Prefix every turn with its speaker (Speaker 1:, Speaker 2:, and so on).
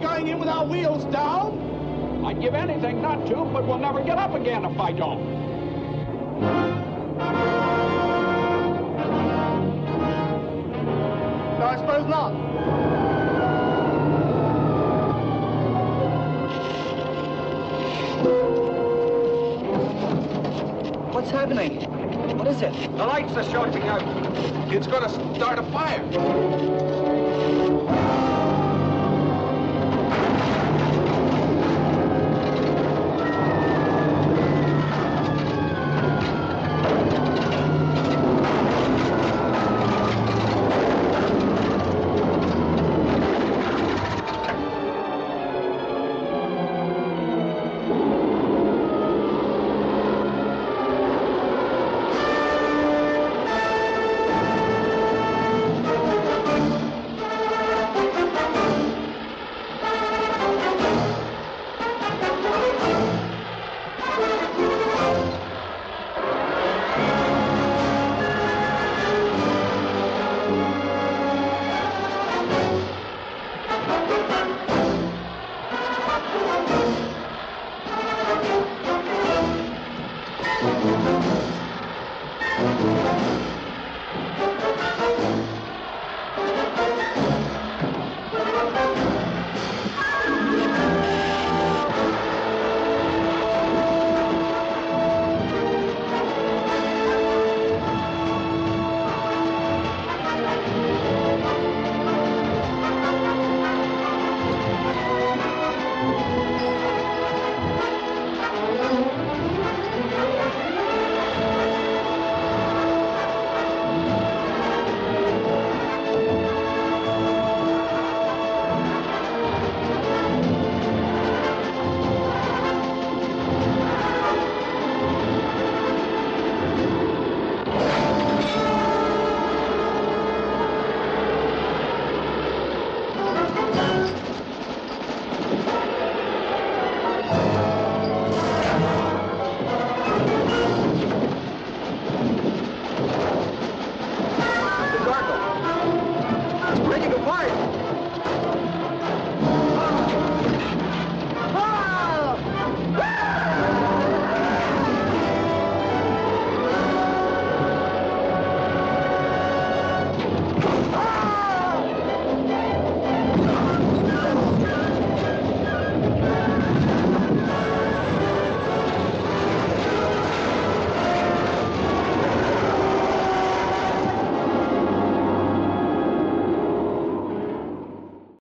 Speaker 1: going in with our wheels down?
Speaker 2: I'd give anything not to, but we'll never get up again if I don't.
Speaker 1: No, I suppose not.
Speaker 3: What's happening? What is it?
Speaker 2: The lights are shorting out. It's going to start a fire.